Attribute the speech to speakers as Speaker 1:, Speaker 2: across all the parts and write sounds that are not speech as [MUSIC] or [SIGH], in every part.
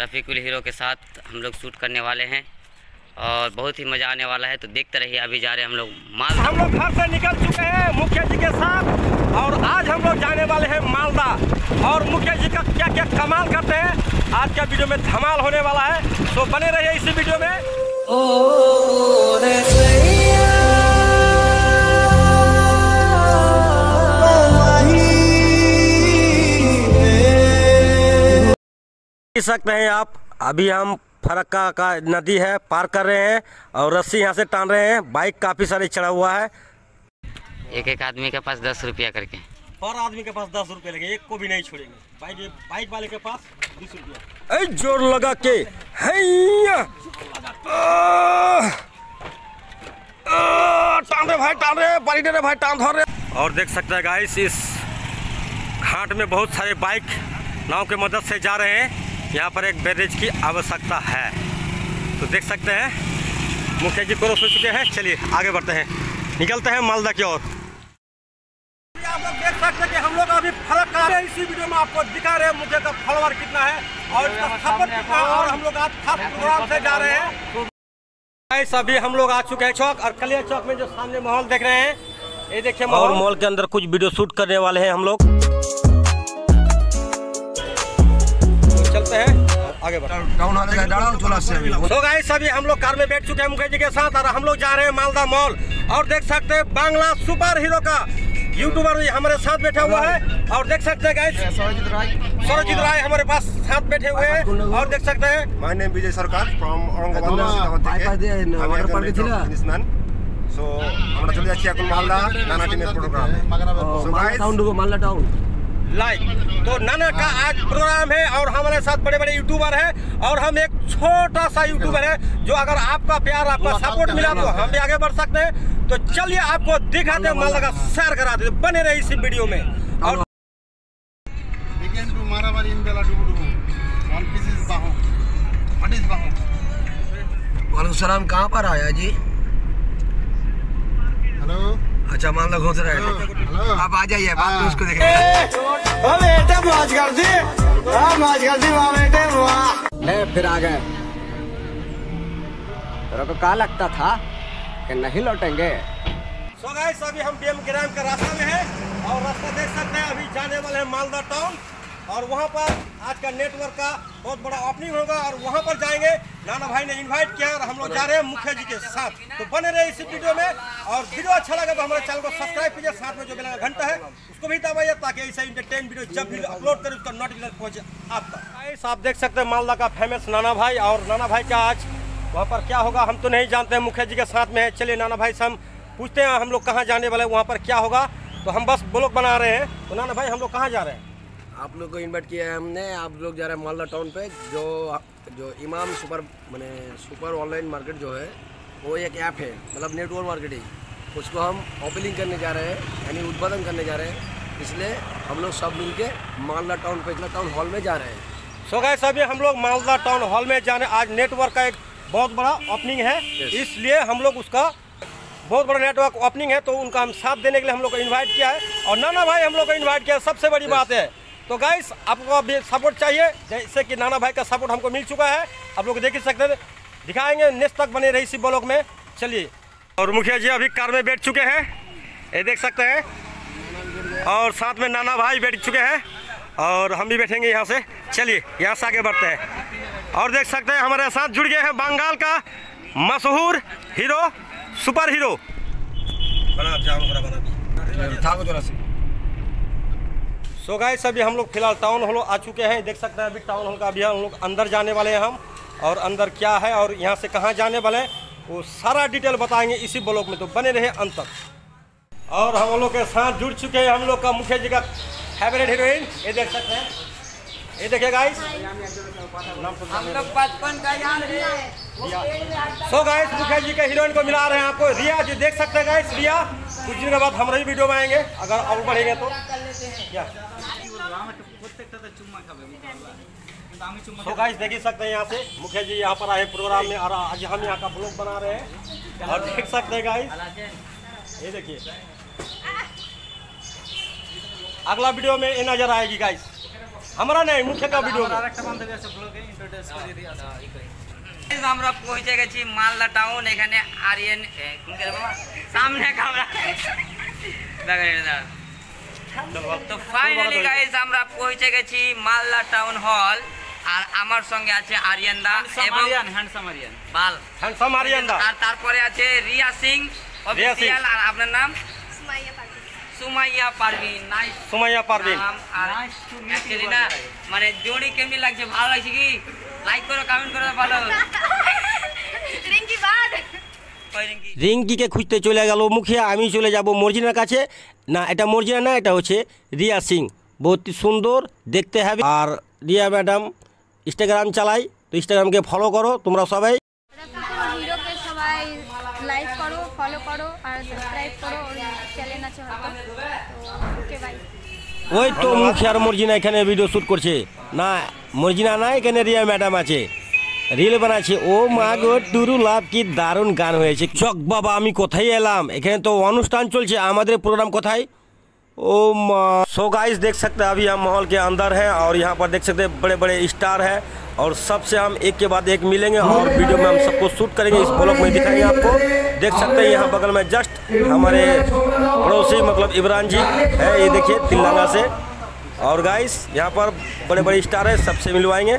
Speaker 1: रफ़ीकुल hero के साथ हम लोग शूट करने वाले हैं और बहुत ही मज़ा आने वाला है। तो देखते रहिए अभी जा रहे हैं हम लोग मालदा।
Speaker 2: हम लोग घर से निकल चुके हैं मुखिया जी के साथ और आज हम लोग जाने वाले हैं मालदा। और मुखिया जी का क्या क्या कमाल करते हैं आज का वीडियो में धमाल होने वाला है। तो बने रहिए इसी वीडियो में। देख सकते हैं आप अभी हम फरक्का का नदी है पार कर रहे हैं और रस्सी यहाँ से टान रहे हैं बाइक काफ़ी सारी चढ़ा हुआ है।
Speaker 1: एक एक आदमी के पास दस रुपया करके।
Speaker 2: हर आदमी के पास दस रुपए लगे एक को भी नहीं छोड़ेंगे। बाइक बाइक वाले के पास बीस रुपया। ऐ ज़ोर लगा के! टान रहे भाई टान रहे पानी दे रहे भाई टान धर रहे। और देख सकते हैं गाइस इस घाट में बहुत सारे बाइक नाव के मदद से जा रहे हैं। यहाँ पर एक बैरेज की आवश्यकता है। तो देख सकते हैं मुखिया जी क्रॉस हो चुके हैं। चलिए आगे बढ़ते हैं। निकलते हैं मालदा की ओर। आप लोग देख सकते हैं कि हम लोग अभी फलक कर रहे हैं। इसी वीडियो में आपको दिखा रहे हैं मुझे का फॉलोवर कितना है और इसका सपोर्ट कितना है और हम लोग आज खास प्रोग्राम से जा रहे हैं। गाइस अभी हम लोग आ चुके हैं चौक और कलिया चौक में जो सामने माहौल देख रहे हैं ये देखिए और मॉल के अंदर कुछ वीडियो शूट करने वाले हैं हम लोग। तो चलते हैं और आगे बढ़ते
Speaker 3: टाउन हॉल का डाला चला से अभी
Speaker 2: हैं तो गाइस अभी हम लोग कार में बैठ चुके हैं मुकेश जी के साथ और हम लोग जा रहे हैं मालदा मॉल और देख सकते हैं बांग्ला सुपर हीरो का यूट्यूबर भी हमारे साथ बैठा हुआ है और देख सकते हैं गाइस
Speaker 3: सरजित राय
Speaker 2: सौरजीत राय हमारे पास साथ बैठे हुए हैं और देख सकते हैं
Speaker 3: My name Bijoy Sarkar from Aurangabad
Speaker 4: তোমরা
Speaker 3: মুর্শিদাবাদ থেকে
Speaker 4: bypass দিয়ে
Speaker 3: আমি
Speaker 4: water
Speaker 3: একজন
Speaker 4: park এ ছিলা?
Speaker 3: বিজনেসম্যান সো আমরা চলে যাচ্ছি এখন মালদা নানা টিমের প্রোগ্রামে সো গাইস
Speaker 4: টাউন ঢুকো মালদা টাউন
Speaker 2: live तो नाना का आज प्रोग्राम है और हमारे साथ बड़े बड़े यूट्यूबर हैं और हम एक छोटा सा यूट्यूबर है जो अगर आपका प्यार आपका सपोर्ट मिला तो हम भी आगे बढ़ सकते हैं। तो चलिए आपको दिखाते हैं मालदा का सैर कराते हैं बने रहे इसी वीडियो में। और?
Speaker 4: वालेकुम सलाम कहाँ पर आया जी?
Speaker 5: Hello?
Speaker 4: अच्छा मान लो घुस
Speaker 5: रहे?
Speaker 4: हैं? आप आ जाइए बात तो उसको देखेंगे फिर आ गए। तेरे को कहा लगता था कि नहीं लौटेंगे?
Speaker 2: सो गाइस अभी हम डीएम ग्राम के रास्ते में हैं और रास्ता देख सकते हैं अभी जाने वाले हैं मालदा टाउन और वहाँ पर आज का नेटवर्क का बहुत बड़ा ओपनिंग होगा और वहाँ पर जाएँगे। नाना भाई ने इनवाइट किया और हम लोग जा रहे हैं मुखिया जी के साथ। तो बने रहे इसी वीडियो में और वीडियो अच्छा लगा तो हमारे चैनल को सब्सक्राइब कीजिए, साथ में जो बेल घंटा है, उसको भी दबाइए ताकि ऐसे इंटरटेन वीडियो जब भी अपलोड करें, उसका नोटिफिकेशन पहुँचे आप तक आप देख सकते हैं मालदा का फ़ेमस नाना भाई और नाना भाई का आज वहाँ पर क्या होगा, हम तो नहीं जानते हैं। मुखिया जी के साथ में है। चलिए नाना भाई से हम पूछते हैं, हम लोग कहाँ जाने वाले वहाँ पर क्या होगा। तो हम बस ब्लॉग बना रहे हैं। तो नाना भाई, हम लोग कहाँ जा रहे हैं?
Speaker 4: आप लोग को इनवाइट किया है हमने। आप लोग जा रहे हैं मालदा टाउन पे जो जो इमाम सुपर मैंने सुपर ऑनलाइन मार्केट जो है वो एक ऐप है मतलब नेटवर्क मार्केटिंग उसको हम ओपनिंग करने जा रहे हैं यानी उद्घाटन करने जा रहे हैं। इसलिए हम लोग सब मिल के मालदा टाउन पे टाउन हॉल में जा रहे हैं।
Speaker 2: सो गए सभी हम लोग मालदा टाउन हॉल में जाने आज नेटवर्क का एक बहुत बड़ा ओपनिंग है। इसलिए हम लोग उसका बहुत बड़ा नेटवर्क ओपनिंग है तो उनका हम साथ देने के लिए हम लोग को इन्वाइट किया है। और नाना भाई हम लोग को इन्वाइट किया सबसे बड़ी बात है तो गाइस आपको अभी सपोर्ट चाहिए। जैसे कि नाना भाई का सपोर्ट हमको मिल चुका है। आप लोग देख ही सकते हैं। दिखाएँगे नेक्स्ट तक बने रही इसी ब्लॉग में। चलिए। और मुखिया जी अभी कार में बैठ चुके हैं। ये देख सकते हैं। और साथ में नाना भाई बैठ चुके हैं। और हम भी बैठेंगे यहाँ से। चलिए, यहाँ से आगे बढ़ते हैं। और देख सकते हैं, हमारे साथ जुड़ गए हैं बंगाल का मशहूर हीरो, सुपर हीरो। बना, जाओ, बना
Speaker 4: था चला से
Speaker 2: गाइस अभी हम लोग फ़िलहाल टाउन हॉल आ चुके हैं। देख सकते हैं अभी टाउन हॉल का अभी हम लोग अंदर जाने वाले हैं हम। और अंदर क्या है और यहाँ से कहाँ जाने वाले हैं वो सारा डिटेल बताएँगे इसी ब्लॉग में। तो बने रहे अंत तक। और हम लोग के साथ जुड़ चुके हैं हम लोग का मुखिया जी का फेवरेट हीरोइन ये देख सकते हैं। ये देखिए गाइस हम लोग बचपन का याद सो गाइस मुखिया जी के हीरोइन को मिला रहे हैं आपको। रिया जी देख सकते हैं गाइस रिया। कुछ दिन के बाद हमारे ही वीडियो में आएँगे अगर और बढ़ेंगे तो। सो गाइस देख ही सकते हैं यहाँ से। मुखिया जी यहाँ पर आए प्रोग्राम में, और आज हम यहाँ का ब्लॉग बना रहे हैं। और देख सकते हैं गाइस ये देखिए। अगला वीडियो में ये नज़र आएगी गाइस हमारा नहीं मुख्य का वीडियो।
Speaker 1: আমরা পৌঁছে গেছি মালদা টাউন এখানে আরিয়ান সামনে তো ফাইনালি গাইজ আমরা পৌঁছে গেছি মালদা টাউন হল আর আমার সঙ্গে আছে আরিয়ান দা এবং আর তারপরে আছে রিয়া সিং অফিসিয়াল আর আপনার নাম? সুমাইয়া পারভিন। সুমাইয়া মানে জোড়ি কেমনি লাগছে ভালো লাগছে কি? লাইক করো কমেন্ট করো ভালো রিঙ্কি বাদ।
Speaker 2: রিঙ্কিকে খুঁজতে চলে গেল মুখে আমি চলে যাব মর্জিনার কাছে। না এটা মর্জিনা না এটা হচ্ছে রিয়া সিং। বহুত সুন্দর দেখতে হবে আর রিয়া ম্যাডাম ইনস্টাগ্রাম চালাই তো ইনস্টাগ্রামকে ফলো করো তোমরা সবাই।
Speaker 6: সবাই লাইক করো ফলো করো আর সাবস্ক্রাইব করো চ্যানেল আছে
Speaker 2: ওই তো মুখিয়ার মর্জিনা এখানে ভিডিও শ্যুট করছে। না মর্জিনা না এখানে রিয়া ম্যাডাম আছে। রিল বানাচ্ছে। ও মা গো টুরু লাভ কি দারুণ গান হয়েছে। চক বাবা আমি কোথায় এলাম? এখানে তো অনুষ্ঠান চলছে আমাদের প্রোগ্রাম কোথায়? ओ सो गाइस देख सकते हैं, अभी हम माहौल के अंदर हैं और यहाँ पर देख सकते हैं बड़े बड़े स्टार हैं और सबसे हम एक के बाद एक मिलेंगे और वीडियो में हम सबको शूट करेंगे, इस ब्लॉग में दिखाएँगे आपको। देख सकते हैं, यहाँ बगल में जस्ट हमारे पड़ोसी मतलब इमरान जी है, ये देखिए, तिलंगा से। और गाइस यहाँ पर बड़े बड़े स्टार हैं, सबसे मिलवाएँगे।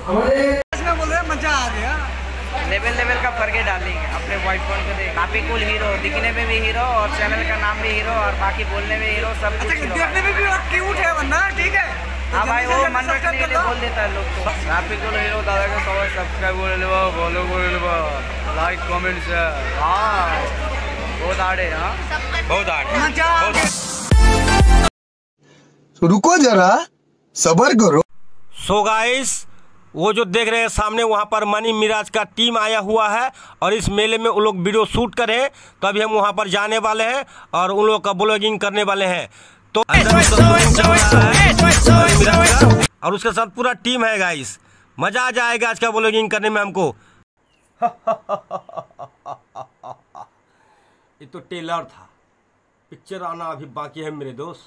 Speaker 1: लेवल लेवल का फ़र्क डालेंगे। अपने वाइट फ़ोन पे देख। काफ़ी कुल हीरो दिखने में भी हीरो और चैनल का नाम भी हीरो और बाकी बोलने में हीरो सब कुछ क्यूट है बंदा ठीक है? हाँ भाई वो मन रखने के लिए बोल देता है लोग को। काफ़ी हीरो दादा सब्सक्राइब लाइक कमेंट शेयर हाँ बहुत हाँ।
Speaker 2: आड़े आड़े
Speaker 7: रुको जरा सबर करो।
Speaker 2: सो गाइस वो जो देख रहे हैं सामने वहाँ पर मनी मिराज का टीम आया हुआ है और इस मेले में वो लोग वीडियो शूट करें तो अभी हम वहाँ पर जाने वाले हैं और उन लोग का ब्लॉगिंग करने वाले हैं। तो। और उसके साथ पूरा टीम है गाइस मज़ा आ जाएगा आज का ब्लॉगिंग करने में हमको। [LAUGHS] ये तो टेलर था। पिक्चर आना अभी बाकी है मेरे दोस्त।